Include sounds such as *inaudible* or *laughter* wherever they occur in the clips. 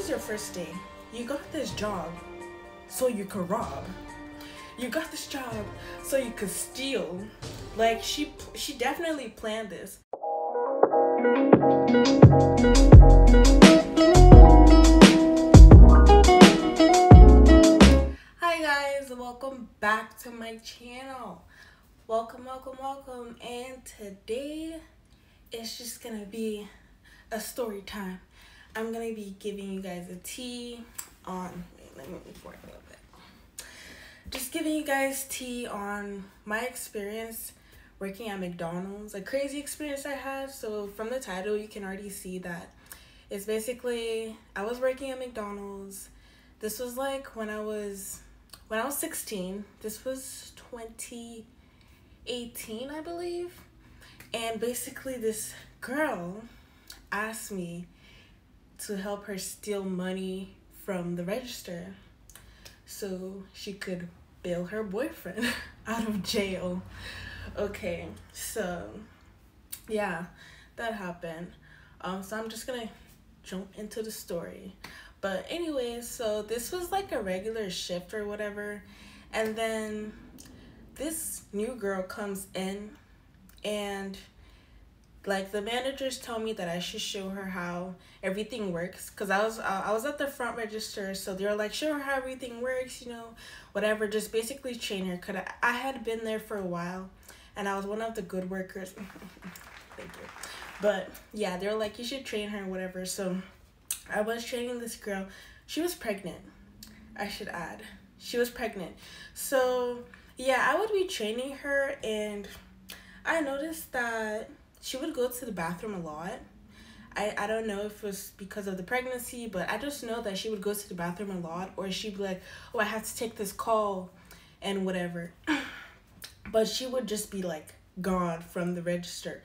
is your first day. You got this job so you could rob. You got this job so you could steal. Like she she definitely planned this. Hi guys, welcome back to my channel. Welcome, welcome, welcome. And today it's just gonna be a story time. I'm gonna be giving you guys a tea on. Wait, let me move forward a little bit. Just giving you guys tea on my experience working at McDonald's, a crazy experience I had. So from the title, you can already see that it's basically I was working at McDonald's. This was like when I was when I was 16. This was 2018, I believe. And basically this girl asked me to help her steal money from the register so she could bail her boyfriend *laughs* out of jail. Okay, so yeah, that happened. Um, so I'm just gonna jump into the story. But anyway, so this was like a regular shift or whatever, and then this new girl comes in and like the managers told me that I should show her how everything works because I was uh, I was at the front register so they were like show her how everything works you know whatever just basically train her because I, I had been there for a while and I was one of the good workers. *laughs* Thank you. But yeah they were like you should train her whatever so I was training this girl. She was pregnant I should add. She was pregnant. So yeah I would be training her and I noticed that she would go to the bathroom a lot. I, I don't know if it was because of the pregnancy, but I just know that she would go to the bathroom a lot, or she'd be like, oh, I have to take this call and whatever. *clears throat* but she would just be like gone from the register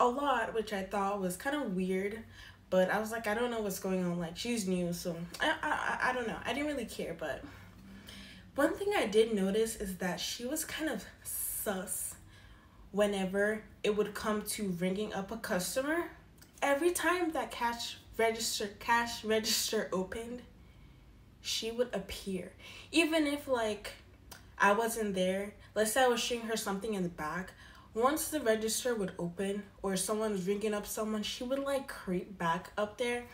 a lot, which I thought was kind of weird. But I was like, I don't know what's going on. Like, she's new, so I, I, I don't know. I didn't really care, but one thing I did notice is that she was kind of sus whenever it would come to ringing up a customer, every time that cash register cash register opened, she would appear. Even if like I wasn't there, let's say I was showing her something in the back, once the register would open or someone's ringing up someone, she would like creep back up there.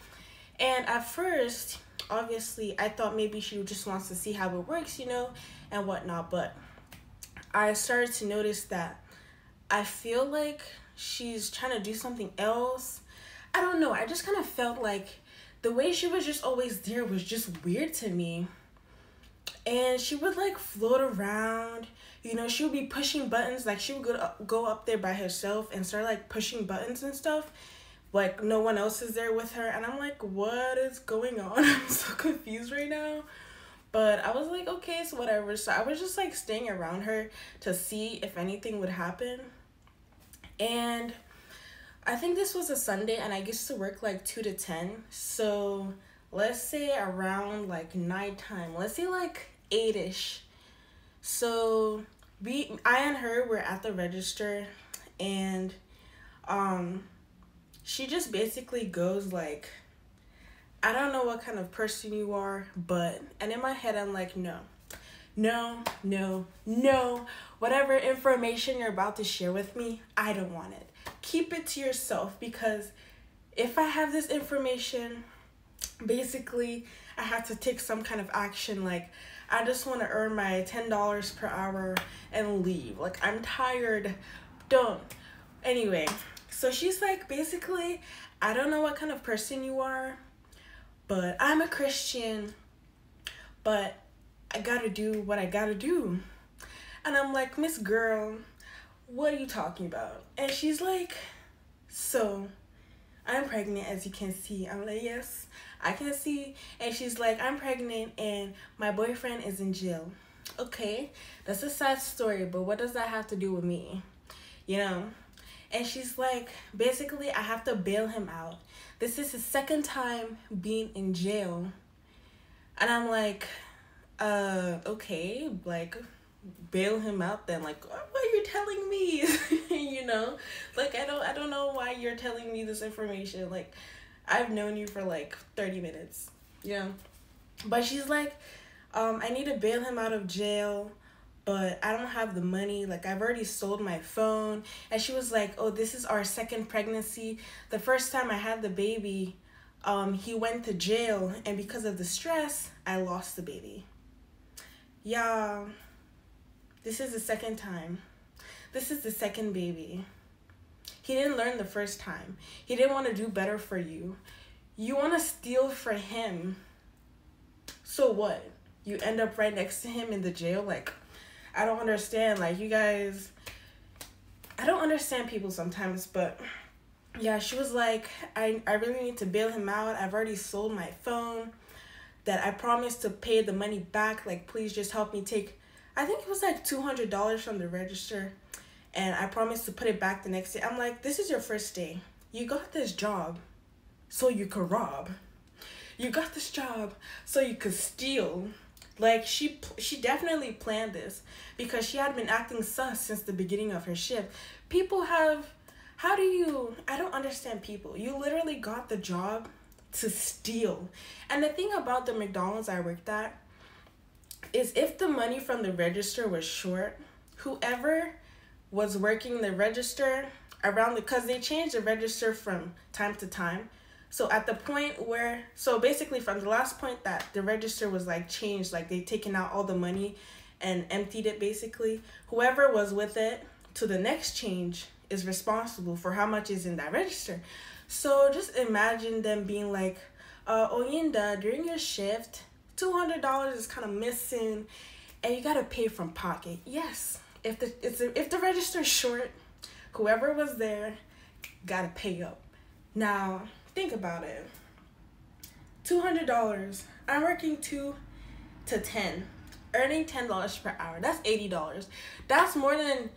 And at first, obviously, I thought maybe she just wants to see how it works, you know, and whatnot. But I started to notice that I feel like she's trying to do something else. I don't know. I just kind of felt like the way she was just always there was just weird to me. And she would like float around. You know, she would be pushing buttons. Like she would go up, go up there by herself and start like pushing buttons and stuff. Like no one else is there with her. And I'm like, what is going on? *laughs* I'm so confused right now. But I was like, okay, so whatever. So I was just like staying around her to see if anything would happen. And I think this was a Sunday and I used to work like 2 to 10. So let's say around like nighttime, let's say like 8 ish. So we, I and her were at the register and um she just basically goes like I don't know what kind of person you are, but and in my head I'm like no no, no, no. Whatever information you're about to share with me, I don't want it. Keep it to yourself because if I have this information, basically, I have to take some kind of action. Like, I just want to earn my $10 per hour and leave. Like, I'm tired. Don't. Anyway, so she's like, basically, I don't know what kind of person you are, but I'm a Christian. But I gotta do what I gotta do. And I'm like, Miss Girl, what are you talking about? And she's like, So, I'm pregnant as you can see. I'm like, Yes, I can see. And she's like, I'm pregnant and my boyfriend is in jail. Okay, that's a sad story, but what does that have to do with me? You know? And she's like, basically, I have to bail him out. This is his second time being in jail. And I'm like, uh, okay, like bail him out then like what are you telling me *laughs* you know like i don't i don't know why you're telling me this information like i've known you for like 30 minutes Yeah. But she's like, um, I need to bail him out of jail, but I don't have the money. Like, I've already sold my phone. And she was like, Oh, this is our second pregnancy. The first time I had the baby, um, he went to jail, and because of the stress, I lost the baby. Yeah, this is the second time. This is the second baby. He didn't learn the first time. He didn't want to do better for you. You want to steal for him. So what? You end up right next to him in the jail? Like, I don't understand. Like, you guys. I don't understand people sometimes, but yeah, she was like, I, I really need to bail him out. I've already sold my phone. That I promised to pay the money back. Like, please just help me take, I think it was like $200 from the register. And I promised to put it back the next day. I'm like, this is your first day. You got this job so you could rob. You got this job so you could steal. Like she she definitely planned this because she had been acting sus since the beginning of her shift. People have how do you I don't understand people. You literally got the job to steal. And the thing about the McDonald's I worked at is if the money from the register was short, whoever was working the register around the because they changed the register from time to time. So at the point where so basically from the last point that the register was like changed, like they taken out all the money and emptied it basically, whoever was with it to the next change is responsible for how much is in that register. So just imagine them being like, uh, Oyinda, during your shift, $200 is kind of missing and you got to pay from pocket. Yes, if the, it's a, if the register's short, whoever was there got to pay up. Now, think about it. $200. I'm working 2 to 10 earning $10 per hour. That's $80. That's more than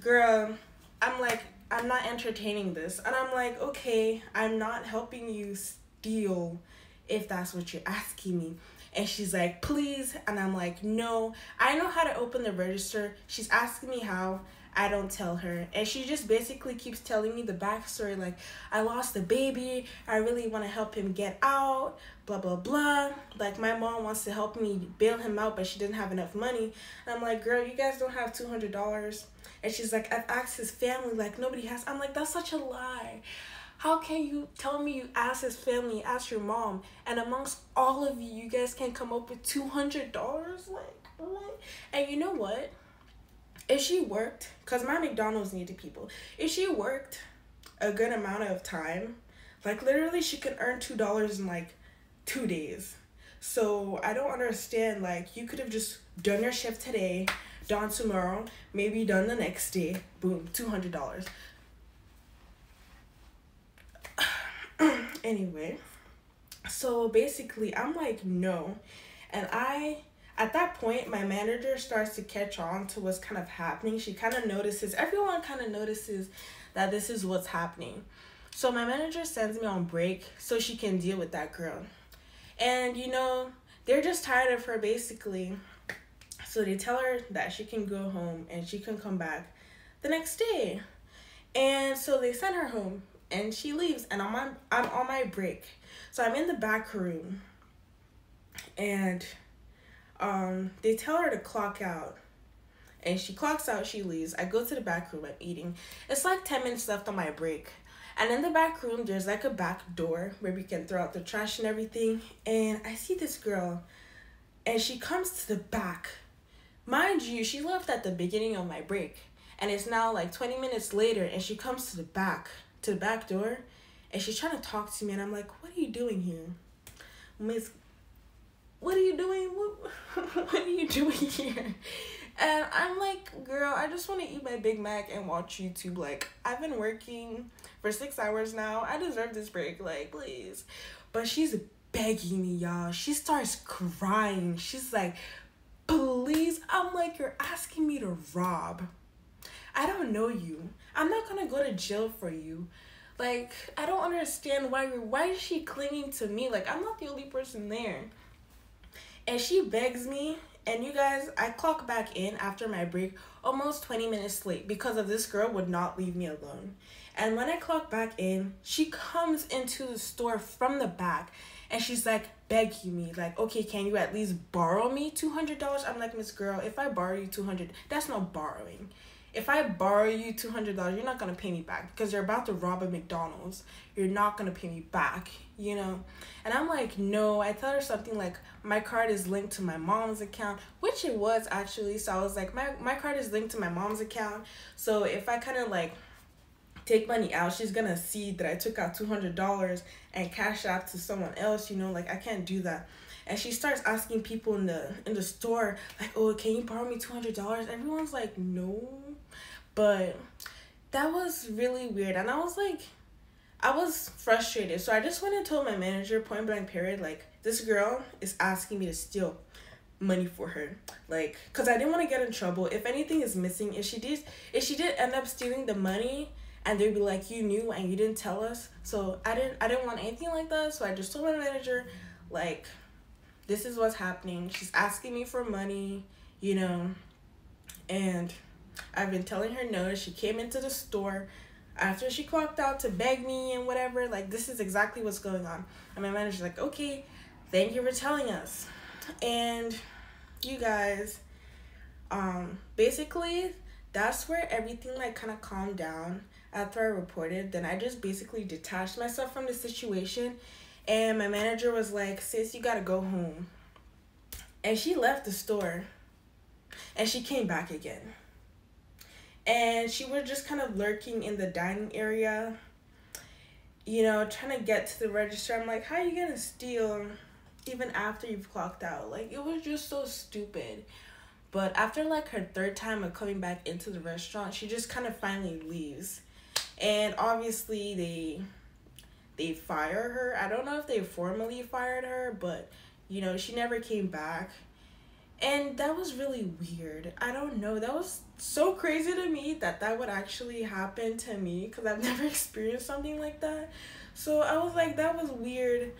girl I'm like, I'm not entertaining this. And I'm like, okay, I'm not helping you steal if that's what you're asking me. And she's like, please. And I'm like, no, I know how to open the register. She's asking me how. I don't tell her. And she just basically keeps telling me the backstory like, I lost the baby. I really want to help him get out. Blah, blah, blah. Like, my mom wants to help me bail him out, but she didn't have enough money. And I'm like, girl, you guys don't have $200. And she's like, I've asked his family. Like, nobody has. I'm like, that's such a lie. How can you tell me you asked his family, asked your mom, and amongst all of you, you guys can come up with $200? Like, what? And you know what? if she worked, because my McDonald's needed people, if she worked a good amount of time, like literally she could earn $2 in like two days. So I don't understand. Like, you could have just done your shift today, done tomorrow, maybe done the next day. Boom, $200. *clears throat* anyway, so basically, I'm like, no. And I at that point my manager starts to catch on to what's kind of happening she kind of notices everyone kind of notices that this is what's happening so my manager sends me on break so she can deal with that girl and you know they're just tired of her basically so they tell her that she can go home and she can come back the next day and so they send her home and she leaves and i'm on i'm on my break so i'm in the back room and um, they tell her to clock out. And she clocks out, she leaves. I go to the back room, I'm eating. It's like 10 minutes left on my break. And in the back room, there's like a back door where we can throw out the trash and everything. And I see this girl, and she comes to the back. Mind you, she left at the beginning of my break. And it's now like 20 minutes later, and she comes to the back, to the back door, and she's trying to talk to me. And I'm like, what are you doing here? Miss what are you doing? What, *laughs* what are you doing here? And I'm like, girl, I just want to eat my Big Mac and watch YouTube. Like, I've been working for six hours now. I deserve this break. Like, please. But she's begging me, y'all. She starts crying. She's like. I'm like, you're asking me to rob. I don't know you. I'm not gonna go to jail for you. Like, I don't understand why why is she clinging to me? Like, I'm not the only person there. And she begs me, and you guys, I clock back in after my break almost 20 minutes late because of this girl would not leave me alone. And when I clock back in, she comes into the store from the back and she's like begging me like okay can you at least borrow me $200 i'm like miss girl if i borrow you 200 that's not borrowing if I borrow you two hundred dollars, you're not gonna pay me back because you're about to rob a McDonald's. You're not gonna pay me back, you know. And I'm like, no. I tell her something like, my card is linked to my mom's account, which it was actually. So I was like, my my card is linked to my mom's account. So if I kind of like take money out, she's gonna see that I took out two hundred dollars and cash out to someone else. You know, like I can't do that. And she starts asking people in the in the store like oh can you borrow me $200 everyone's like no. But that was really weird. And i was like i was frustrated. So i just went and told my manager point blank period like this girl is asking me to steal money for her. Like because i didn't want to get in trouble. If anything is missing if she did if she did end up stealing the money and they'd be like you knew and you didn't tell us so i didn't i didn't want anything like that so i just told my manager like this is what's happening. She's asking me for money, you know, and I've been telling her no. She came into the store after she clocked out to beg me and whatever. Like, this is exactly what's going on. And my manager's like, okay, thank you for telling us. And you guys, um, basically, that's where everything like kind of calmed down after I reported. Then I just basically detached myself from the situation and my manager was like, sis, you gotta go home. And she left the store and she came back again. And she was just kind of lurking in the dining area, you know, trying to get to the register. I'm like, how are you gonna steal even after you've clocked out? Like, it was just so stupid. But after like her third time of coming back into the restaurant, she just kind of finally leaves. And obviously, they they fire her. I don't know if they formally fired her, but you know, she never came back. And that was really weird. I don't know. That was so crazy to me that that would actually happen to me because I've *laughs* never experienced something like that. So I was like, that was weird.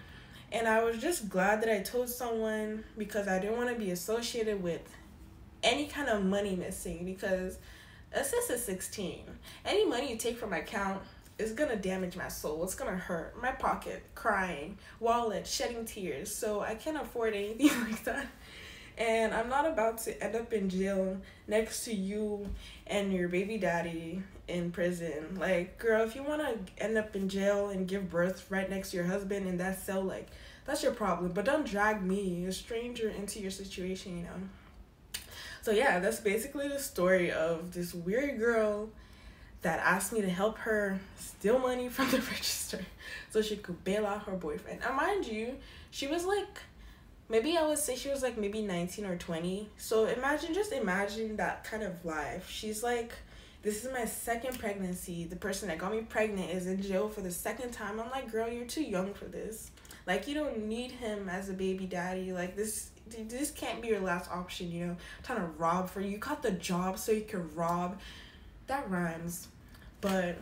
And I was just glad that I told someone because I didn't want to be associated with any kind of money missing because assist is 16. Any money you take from my account is gonna damage my soul. It's gonna hurt my pocket, crying, wallet, shedding tears. So I can't afford anything *laughs* like that. And I'm not about to end up in jail next to you and your baby daddy in prison. Like, girl, if you wanna end up in jail and give birth right next to your husband in that cell, like, that's your problem. But don't drag me, a stranger, into your situation, you know? So, yeah, that's basically the story of this weird girl that asked me to help her steal money from the *laughs* register so she could bail out her boyfriend. And mind you, she was like, maybe I would say she was like maybe 19 or 20. So imagine, just imagine that kind of life. She's like, this is my second pregnancy. The person that got me pregnant is in jail for the second time. I'm like, girl, you're too young for this. Like, you don't need him as a baby daddy. Like, this this can't be your last option, you know. I'm trying to rob for you. You got the job so you can rob. That rhymes. But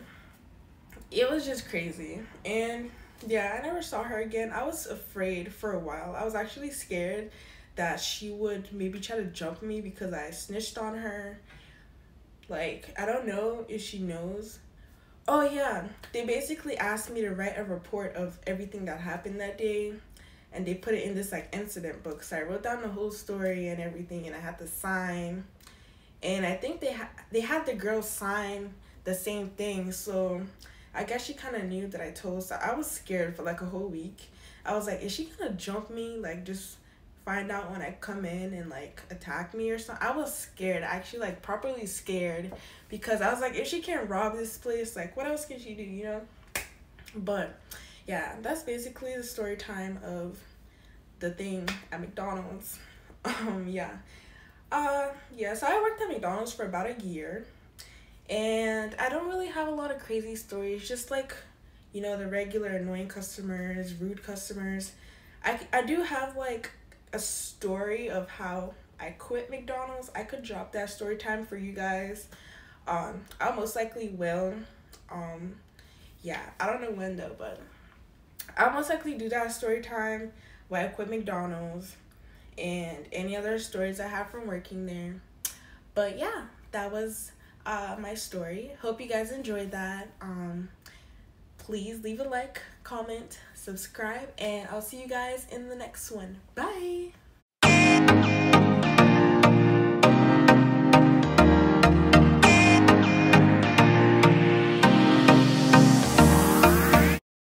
it was just crazy. And yeah, I never saw her again. I was afraid for a while. I was actually scared that she would maybe try to jump me because I snitched on her. Like, I don't know if she knows. Oh, yeah. They basically asked me to write a report of everything that happened that day. And they put it in this, like, incident book. So I wrote down the whole story and everything. And I had to sign. And I think they, ha- they had the girl sign the same thing. So I guess she kind of knew that I told. So I was scared for like a whole week. I was like, is she gonna jump me? Like just find out when I come in and like attack me or something. I was scared, actually like properly scared because I was like, if she can't rob this place, like what else can she do, you know? But yeah, that's basically the story time of the thing at McDonald's. *laughs* Um yeah. Uh yeah, so I worked at McDonald's for about a year. And I don't really have a lot of crazy stories, just like, you know, the regular annoying customers, rude customers. I, I do have like a story of how I quit McDonald's. I could drop that story time for you guys. Um, I most likely will. Um, yeah, I don't know when though, but I'll most likely do that story time where I quit McDonald's and any other stories I have from working there. But yeah, that was uh, my story. Hope you guys enjoyed that. Um, please leave a like, comment, subscribe, and I'll see you guys in the next one. Bye.